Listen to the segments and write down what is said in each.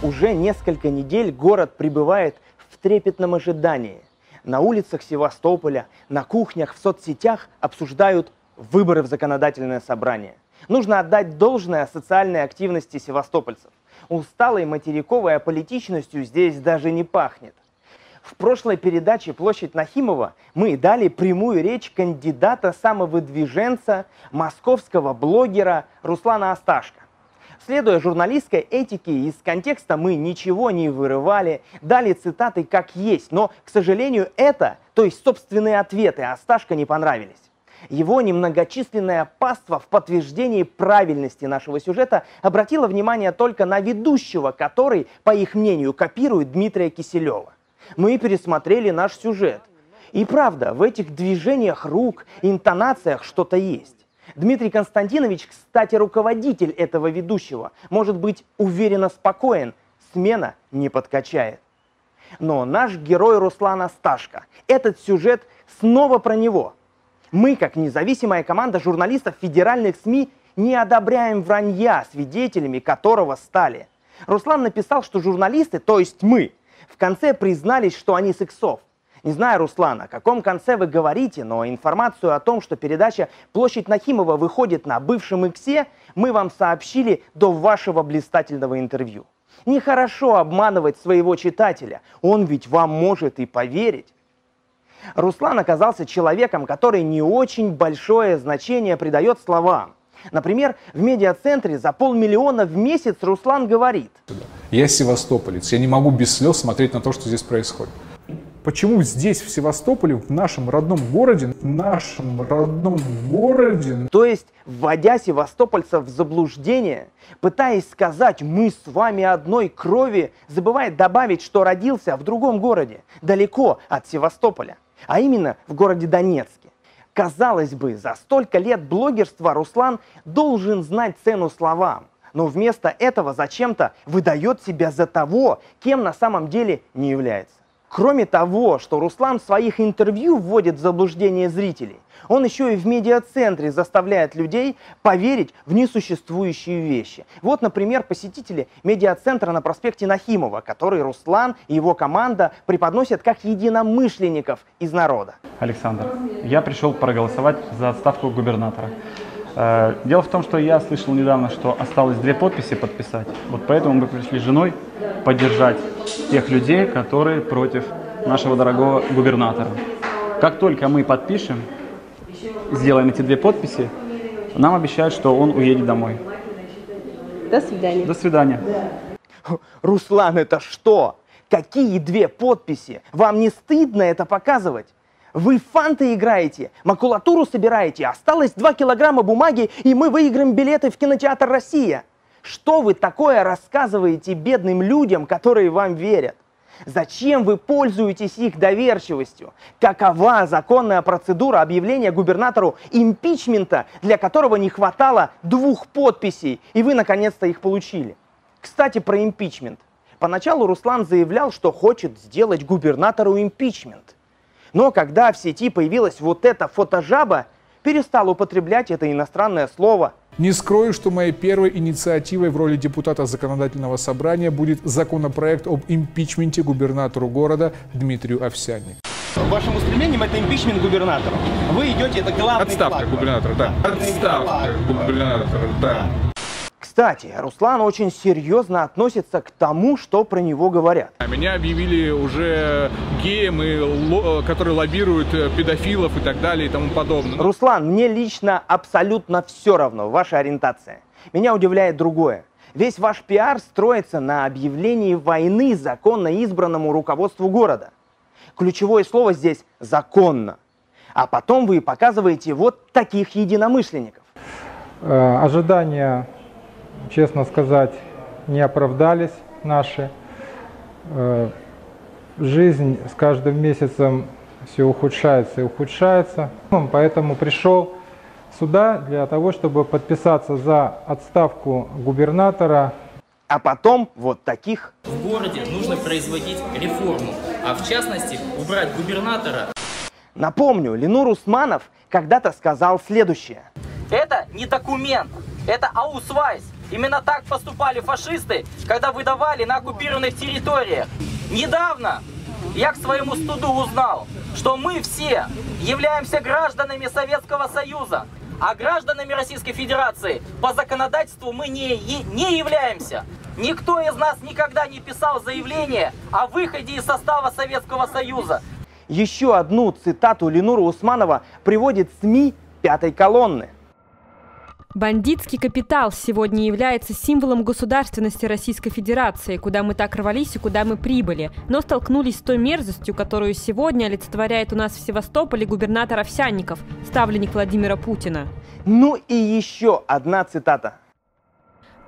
Уже несколько недель город пребывает в трепетном ожидании. На улицах Севастополя, на кухнях, в соцсетях обсуждают выборы в законодательное собрание. Нужно отдать должное социальной активности севастопольцев. Усталой материковой аполитичностью здесь даже не пахнет. В прошлой передаче «Площадь Нахимова» мы дали прямую речь кандидата самовыдвиженца, московского блогера Руслана Асташко. Следуя журналистской этике, из контекста мы ничего не вырывали, дали цитаты как есть, но, к сожалению, это, то есть собственные ответы Асташко не понравились. Его немногочисленная паства в подтверждении правильности нашего сюжета обратила внимание только на ведущего, который, по их мнению, копирует Дмитрия Киселева мы пересмотрели наш сюжет. И правда, в этих движениях рук, интонациях что-то есть. Дмитрий Константинович, кстати, руководитель этого ведущего, может быть уверенно спокоен, смена не подкачает. Но наш герой Руслан Асташко, этот сюжет снова про него. Мы, как независимая команда журналистов федеральных СМИ, не одобряем вранья, свидетелями которого стали. Руслан написал, что журналисты, то есть мы, в конце признались, что они с иксов. Не знаю, Руслан, о каком конце вы говорите, но информацию о том, что передача «Площадь Нахимова» выходит на бывшем иксе, мы вам сообщили до вашего блистательного интервью. Нехорошо обманывать своего читателя, он ведь вам может и поверить. Руслан оказался человеком, который не очень большое значение придает словам. Например, в медиацентре за полмиллиона в месяц Руслан говорит. Я севастополец, я не могу без слез смотреть на то, что здесь происходит. Почему здесь, в Севастополе, в нашем родном городе, в нашем родном городе... То есть, вводя севастопольцев в заблуждение, пытаясь сказать «мы с вами одной крови», забывает добавить, что родился в другом городе, далеко от Севастополя, а именно в городе Донецке. Казалось бы, за столько лет блогерства Руслан должен знать цену словам, но вместо этого зачем-то выдает себя за того, кем на самом деле не является. Кроме того, что Руслан в своих интервью вводит в заблуждение зрителей, он еще и в медиацентре заставляет людей поверить в несуществующие вещи. Вот, например, посетители медиацентра на проспекте Нахимова, который Руслан и его команда преподносят как единомышленников из народа. Александр, я пришел проголосовать за отставку губернатора. Э, дело в том, что я слышал недавно, что осталось две подписи подписать. Вот поэтому мы пришли с женой поддержать тех людей, которые против нашего дорогого губернатора. Как только мы подпишем, сделаем эти две подписи, нам обещают, что он уедет домой. До свидания. До свидания. Руслан, это что? Какие две подписи? Вам не стыдно это показывать? Вы фанты играете, макулатуру собираете, осталось 2 килограмма бумаги, и мы выиграем билеты в кинотеатр «Россия». Что вы такое рассказываете бедным людям, которые вам верят? Зачем вы пользуетесь их доверчивостью? Какова законная процедура объявления губернатору импичмента, для которого не хватало двух подписей, и вы наконец-то их получили? Кстати, про импичмент. Поначалу Руслан заявлял, что хочет сделать губернатору импичмент. Но когда в сети появилась вот эта фотожаба, перестал употреблять это иностранное слово. Не скрою, что моей первой инициативой в роли депутата законодательного собрания будет законопроект об импичменте губернатору города Дмитрию Овсяне. Вашим устремлением это импичмент губернатора. Вы идете, это главный Отставка флаг. губернатора, да. Отставка губернатора, да. Кстати, Руслан очень серьезно относится к тому, что про него говорят. А Меня объявили уже геем, и ло- который лоббирует э, педофилов и так далее и тому подобное. Руслан, мне лично абсолютно все равно ваша ориентация. Меня удивляет другое. Весь ваш пиар строится на объявлении войны законно избранному руководству города. Ключевое слово здесь «законно». А потом вы показываете вот таких единомышленников. Э, Ожидания, честно сказать, не оправдались наши. Э, Жизнь с каждым месяцем все ухудшается и ухудшается. Ну, Поэтому пришел сюда для того, чтобы подписаться за отставку губернатора А потом вот таких В городе нужно производить реформу, а в частности убрать губернатора. Напомню, Ленур Усманов когда-то сказал следующее. Это не документ, это аусвайс. Именно так поступали фашисты, когда выдавали на оккупированных территориях. Недавно я к своему студу узнал, что мы все являемся гражданами Советского Союза, а гражданами Российской Федерации по законодательству мы не, не являемся. Никто из нас никогда не писал заявление о выходе из состава Советского Союза. Еще одну цитату Ленура Усманова приводит СМИ пятой колонны. Бандитский капитал сегодня является символом государственности Российской Федерации, куда мы так рвались и куда мы прибыли, но столкнулись с той мерзостью, которую сегодня олицетворяет у нас в Севастополе губернатор Овсянников, ставленник Владимира Путина. Ну и еще одна цитата.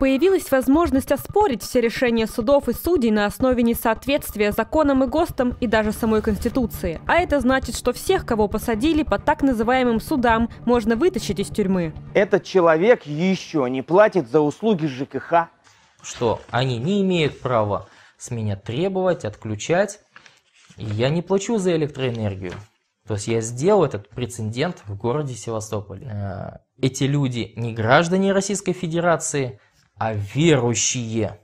Появилась возможность оспорить все решения судов и судей на основе несоответствия законам и ГОСТам и даже самой Конституции. А это значит, что всех, кого посадили по так называемым судам, можно вытащить из тюрьмы. Этот человек еще не платит за услуги ЖКХ. Что они не имеют права с меня требовать, отключать. Я не плачу за электроэнергию. То есть я сделал этот прецедент в городе Севастополе. Э, эти люди не граждане Российской Федерации, а верующие.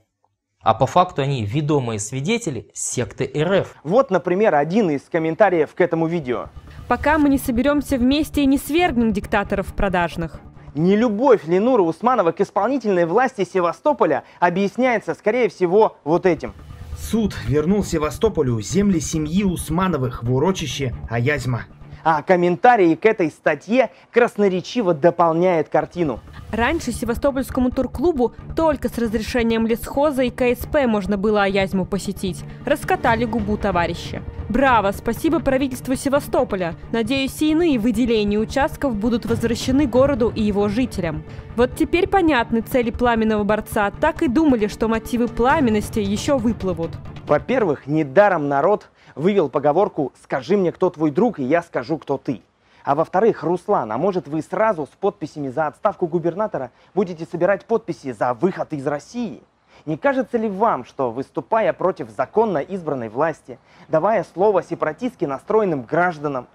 А по факту они ведомые свидетели секты РФ. Вот, например, один из комментариев к этому видео. Пока мы не соберемся вместе и не свергнем диктаторов продажных. Нелюбовь Ленура Усманова к исполнительной власти Севастополя объясняется, скорее всего, вот этим. Суд вернул Севастополю земли семьи Усмановых в урочище Аязьма. А комментарии к этой статье красноречиво дополняет картину. Раньше Севастопольскому турклубу только с разрешением лесхоза и КСП можно было Аязьму посетить. Раскатали губу товарища. Браво! Спасибо правительству Севастополя. Надеюсь, и иные выделения участков будут возвращены городу и его жителям. Вот теперь понятны цели пламенного борца. Так и думали, что мотивы пламенности еще выплывут. Во-первых, недаром народ вывел поговорку «Скажи мне, кто твой друг, и я скажу, кто ты». А во-вторых, Руслан, а может вы сразу с подписями за отставку губернатора будете собирать подписи за выход из России? Не кажется ли вам, что выступая против законно избранной власти, давая слово сепаратистски настроенным гражданам,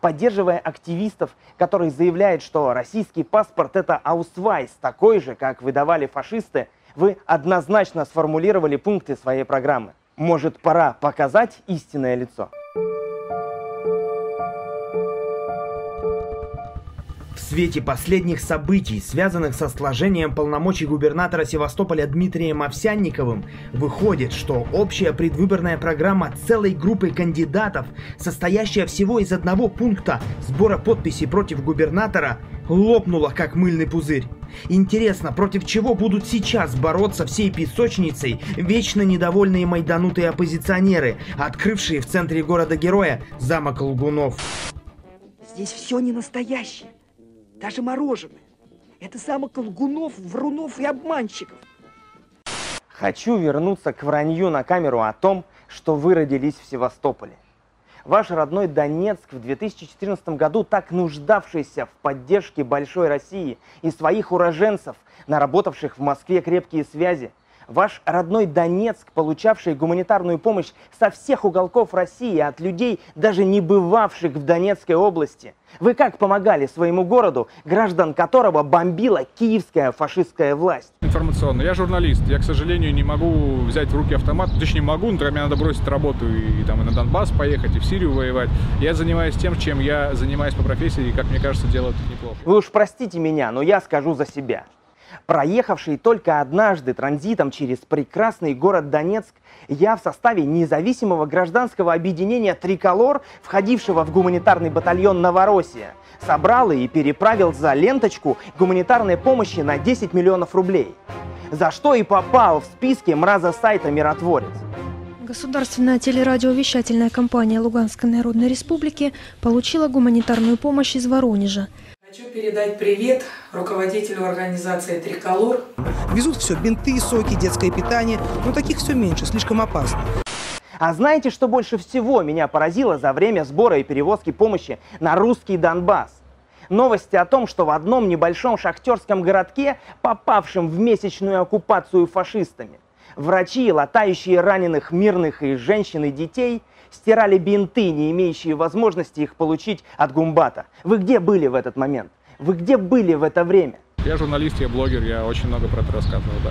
поддерживая активистов, которые заявляют, что российский паспорт это аусвайс, такой же, как выдавали фашисты, вы однозначно сформулировали пункты своей программы. Может, пора показать истинное лицо? В свете последних событий, связанных со сложением полномочий губернатора Севастополя Дмитрием Овсянниковым, выходит, что общая предвыборная программа целой группы кандидатов, состоящая всего из одного пункта сбора подписей против губернатора, лопнула как мыльный пузырь. Интересно, против чего будут сейчас бороться всей песочницей вечно недовольные майданутые оппозиционеры, открывшие в центре города-героя замок Лгунов? Здесь все не настоящее, даже мороженое. Это замок лгунов, врунов и обманщиков. Хочу вернуться к вранью на камеру о том, что вы родились в Севастополе. Ваш родной Донецк в 2014 году, так нуждавшийся в поддержке большой России и своих уроженцев, наработавших в Москве крепкие связи, Ваш родной Донецк, получавший гуманитарную помощь со всех уголков России, от людей, даже не бывавших в Донецкой области. Вы как помогали своему городу, граждан которого бомбила киевская фашистская власть? Информационно. Я журналист. Я, к сожалению, не могу взять в руки автомат. Точнее, могу, но мне надо бросить работу и, и, там, и на Донбасс поехать, и в Сирию воевать. Я занимаюсь тем, чем я занимаюсь по профессии, и, как мне кажется, делаю это неплохо. Вы уж простите меня, но я скажу за себя. Проехавший только однажды транзитом через прекрасный город Донецк, я в составе независимого гражданского объединения «Триколор», входившего в гуманитарный батальон «Новороссия», собрал и переправил за ленточку гуманитарной помощи на 10 миллионов рублей. За что и попал в списке мраза сайта «Миротворец». Государственная телерадиовещательная компания Луганской Народной Республики получила гуманитарную помощь из Воронежа. Хочу передать привет руководителю организации «Триколор». Везут все, бинты, соки, детское питание, но таких все меньше, слишком опасно. А знаете, что больше всего меня поразило за время сбора и перевозки помощи на русский Донбасс? Новости о том, что в одном небольшом шахтерском городке, попавшем в месячную оккупацию фашистами, врачи, латающие раненых мирных и женщин и детей – стирали бинты, не имеющие возможности их получить от Гумбата. Вы где были в этот момент? Вы где были в это время? Я журналист, я блогер, я очень много про это рассказывал, да.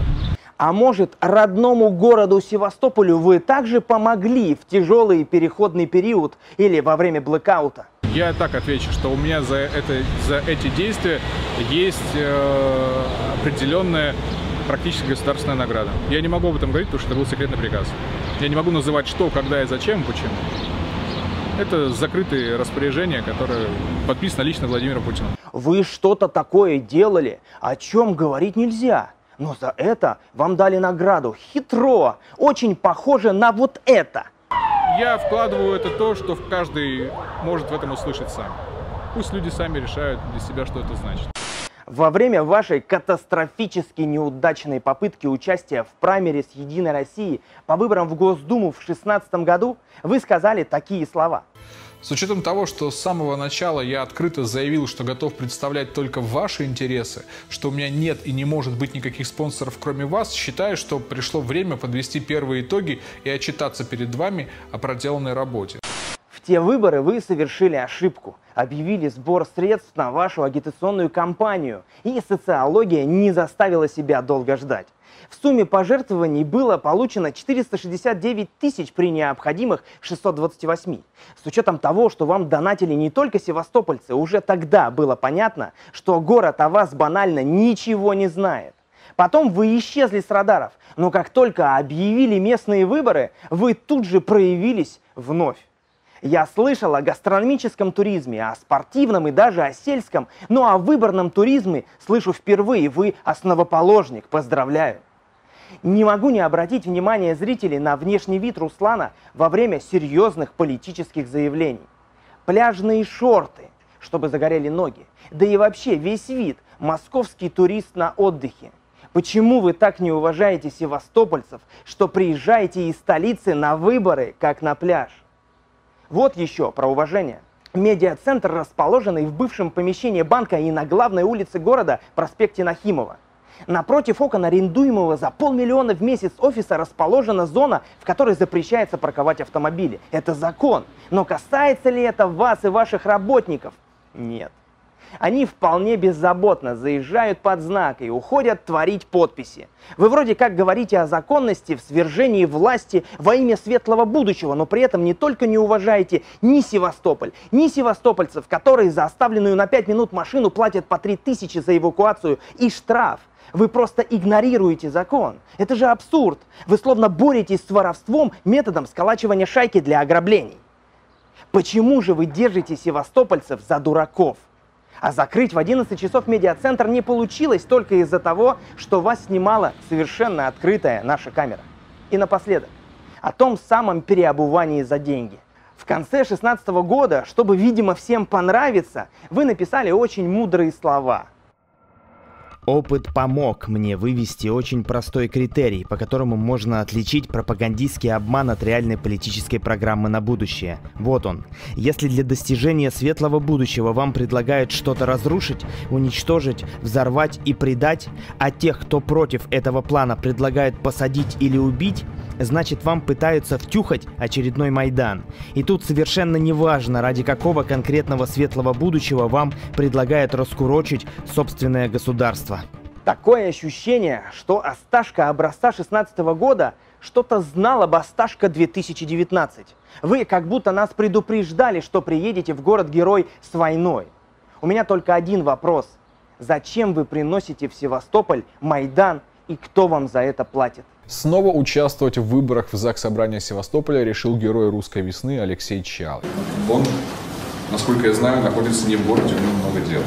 А может, родному городу Севастополю вы также помогли в тяжелый переходный период или во время блэкаута? Я так отвечу, что у меня за, это, за эти действия есть э, определенная практически государственная награда. Я не могу об этом говорить, потому что это был секретный приказ. Я не могу называть что, когда и зачем, почему. Это закрытые распоряжения, которые подписаны лично Владимиром Путиным. Вы что-то такое делали, о чем говорить нельзя. Но за это вам дали награду. Хитро, очень похоже на вот это. Я вкладываю это то, что каждый может в этом услышать сам. Пусть люди сами решают для себя, что это значит. Во время вашей катастрофически неудачной попытки участия в праймере с Единой России по выборам в Госдуму в 2016 году вы сказали такие слова. С учетом того, что с самого начала я открыто заявил, что готов представлять только ваши интересы, что у меня нет и не может быть никаких спонсоров кроме вас, считаю, что пришло время подвести первые итоги и отчитаться перед вами о проделанной работе. Те выборы вы совершили ошибку, объявили сбор средств на вашу агитационную кампанию, и социология не заставила себя долго ждать. В сумме пожертвований было получено 469 тысяч при необходимых 628. С учетом того, что вам донатили не только севастопольцы, уже тогда было понятно, что город о вас банально ничего не знает. Потом вы исчезли с радаров, но как только объявили местные выборы, вы тут же проявились вновь. Я слышал о гастрономическом туризме, о спортивном и даже о сельском, но о выборном туризме слышу впервые. Вы основоположник, поздравляю. Не могу не обратить внимание зрителей на внешний вид Руслана во время серьезных политических заявлений. Пляжные шорты, чтобы загорели ноги. Да и вообще весь вид – московский турист на отдыхе. Почему вы так не уважаете севастопольцев, что приезжаете из столицы на выборы, как на пляж? Вот еще про уважение. Медиацентр, расположенный в бывшем помещении банка и на главной улице города, проспекте Нахимова. Напротив окон арендуемого за полмиллиона в месяц офиса расположена зона, в которой запрещается парковать автомобили. Это закон. Но касается ли это вас и ваших работников? Нет. Они вполне беззаботно заезжают под знак и уходят творить подписи. Вы вроде как говорите о законности в свержении власти во имя светлого будущего, но при этом не только не уважаете ни Севастополь, ни севастопольцев, которые за оставленную на 5 минут машину платят по 3000 за эвакуацию и штраф. Вы просто игнорируете закон. Это же абсурд. Вы словно боретесь с воровством методом сколачивания шайки для ограблений. Почему же вы держите севастопольцев за дураков? А закрыть в 11 часов медиацентр не получилось только из-за того, что вас снимала совершенно открытая наша камера. И напоследок, о том самом переобувании за деньги. В конце 16 года, чтобы, видимо, всем понравиться, вы написали очень мудрые слова – Опыт помог мне вывести очень простой критерий, по которому можно отличить пропагандистский обман от реальной политической программы на будущее. Вот он. Если для достижения светлого будущего вам предлагают что-то разрушить, уничтожить, взорвать и предать, а тех, кто против этого плана предлагают посадить или убить, значит вам пытаются втюхать очередной Майдан. И тут совершенно не важно, ради какого конкретного светлого будущего вам предлагают раскурочить собственное государство. Такое ощущение, что Осташка образца 16 года что-то знал об Осташка 2019. Вы как будто нас предупреждали, что приедете в город-герой с войной. У меня только один вопрос. Зачем вы приносите в Севастополь Майдан и кто вам за это платит? Снова участвовать в выборах в ЗАГС Собрания Севастополя решил герой русской весны Алексей Чалый. Он, насколько я знаю, находится не в городе, у него много дел.